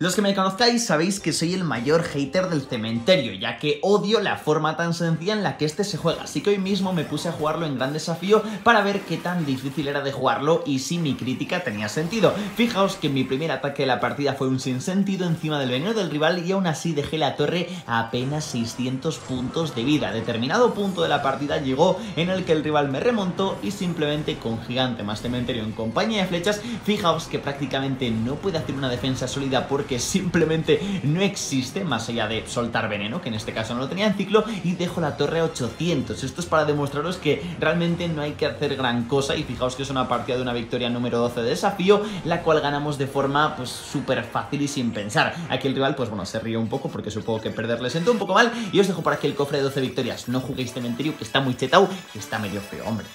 Los que me conozcáis sabéis que soy el mayor hater del cementerio, ya que odio la forma tan sencilla en la que este se juega, así que hoy mismo me puse a jugarlo en gran desafío para ver qué tan difícil era de jugarlo y si mi crítica tenía sentido. Fijaos que mi primer ataque de la partida fue un sinsentido encima del veneno del rival y aún así dejé la torre a apenas 600 puntos de vida. Determinado punto de la partida llegó en el que el rival me remontó y simplemente con gigante más cementerio en compañía de flechas, fijaos que prácticamente no puede hacer una defensa sólida porque que simplemente no existe, más allá de soltar veneno, que en este caso no lo tenía en ciclo, y dejo la torre a 800. Esto es para demostraros que realmente no hay que hacer gran cosa, y fijaos que es una partida de una victoria número 12 de desafío, la cual ganamos de forma pues súper fácil y sin pensar. Aquí el rival, pues bueno, se ríe un poco porque supongo que perder le sentó un poco mal, y os dejo por aquí el cofre de 12 victorias. No juguéis cementerio, que está muy chetao y está medio feo, hombre.